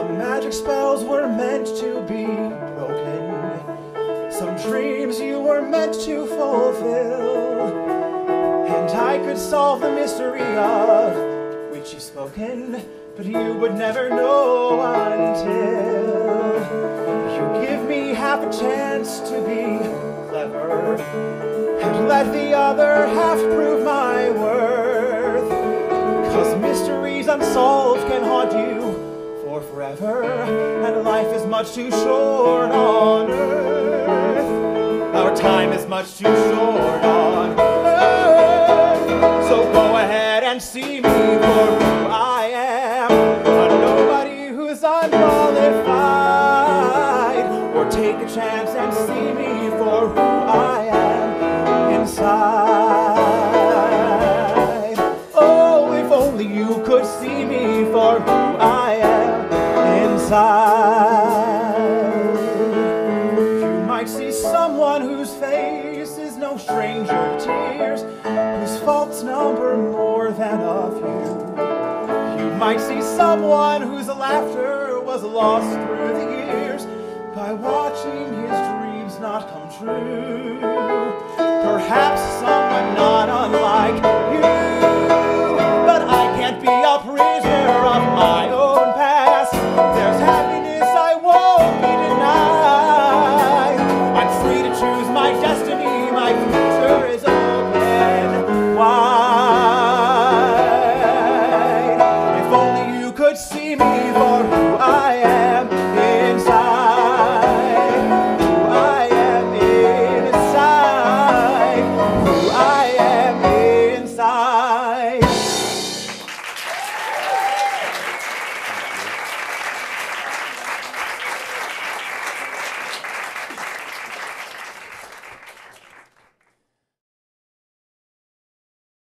magic spells were meant to be broken. Some dreams you were meant to fulfill. And I could solve the mystery of which you've spoken, but you would never know until you give me half a chance to be clever and let the other half prove my worth. Cause mysteries unsolved can haunt you forever, and life is much too short on earth. Our time is much too short on earth. So go ahead and see me for who I am. A nobody who's unqualified. Or take a chance and see me for who I am inside. Oh, if only you could see me for who Inside. You might see someone whose face is no stranger to tears, whose faults number more than a few. You might see someone whose laughter was lost through the years by watching his dreams not come true. destiny, my future is open wide. If only you could see me for who I am.